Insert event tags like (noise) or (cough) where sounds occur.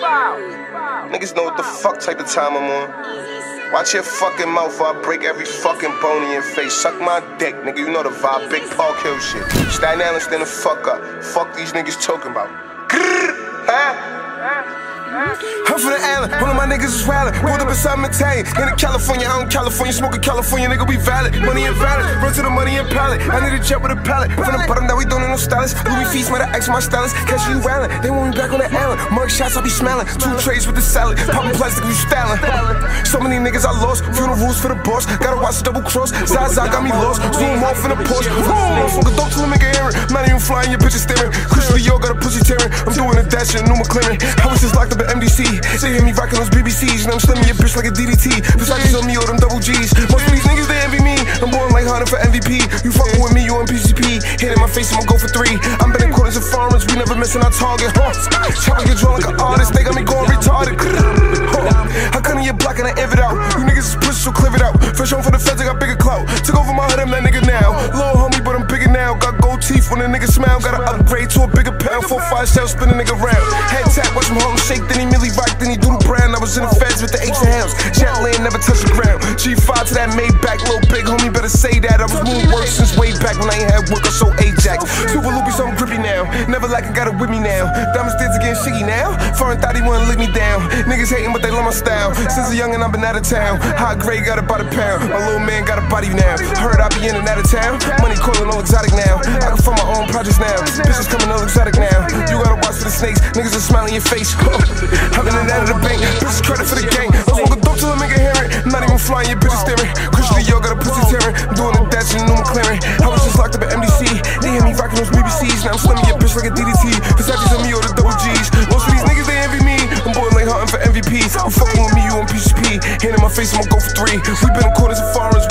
Niggas know what the fuck type of time I'm on. Watch your fucking mouth or I break every fucking bone in your face. Suck my dick, nigga. You know the vibe. Big Park Hill shit. Staten Island, stand the fuck up. Fuck these niggas talking about. Grrr, huh? I'm from the island, one of my niggas is wildin'. Pulled up inside Italian, in California, in California, smoking California, nigga, we valid. Money invalid, run to the money and pallet. I need a jet with a pallet. From the bottom, that stylist. Louis feast, matter ask my stylist. Catch you wildin', they want me back on the island. Mug shots, I'll be smelling. Two trays with the salad, popping plastic, you styling. So many niggas I lost, funerals for the boss. Gotta watch the double cross. Zaza got me lost, zoom off in the Porsche. Motherfucker, don't tell him make a hearing. Not even flying, your bitches staring. Christian Dior got a pussy tearing. I'm doing a dash in a new McLaren. I was just locked up at MDC. They hear me rockin' those BBCs, and I'm slimming your bitch like a DDT. Versace's, on me all them double G's. Face, I'ma go for three. I'm betting quarters of farmers, we never missing our target. Huh? Chopper get drawn like an artist, they got me going retarded. Huh? I couldn't get block and I ev it out. You niggas is push, so clear it out. Fresh home for the feds, I got bigger clout. Took over my hood, I'm that nigga now. Little homie, but I'm bigger now. Got gold teeth when a nigga smile. Gotta upgrade to a bigger pound. Four, five shells, spin a nigga round. Head tap, watch him home shake, then he milli rock, then he do In the feds with the H and hounds. Jetland never touched the ground. G5 to that Maybach, little big homie, better say that. I was moving work since way back when I ain't had work, I so Ajax. Super loopy, so I'm grippy now. Never like I got it with me now. Diamond sticks again shiggy now. Foreign thought he wouldn't lick me down. Niggas hating, but they love my style. Since a youngin', I've been out of town. High grade got by the pound. My little man got a body now. Heard I be in and out of town. Money calling all exotic now. I can fund my own projects now. Bitches coming all exotic now. You gotta watch for the snakes. Niggas are smiling in your face. (laughs) I've been credit for the gang. I smoke a dope till I make it hear it. Not even flying, your bitches staring. Christian Dior got a pussy tearing. Doing a dash in a new McLaren. I was just locked up at MDC. They hear me rocking those BBCs. Now I'm slimming your bitch like a DDT. Versace's on me or the double G's. Most of these niggas, they envy me. I'm boy like hunting for MVP. I'm fucking with me, you on PCP. Hand in my face, I'ma go for three. We been in quarters of foreigns,